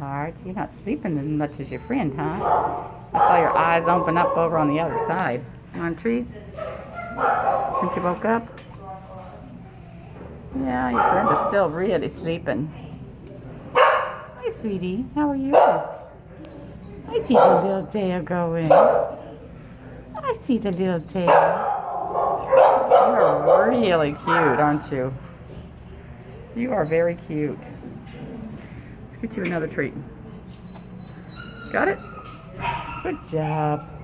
You're not sleeping as much as your friend, huh? I saw your eyes open up over on the other side. You want a treat? Since you woke up? Yeah, your friend is still really sleeping. Hi, sweetie. How are you? I see the little tail going. I see the little tail. You're really cute, aren't you? You are very cute. Get you another treat. Got it? Good job.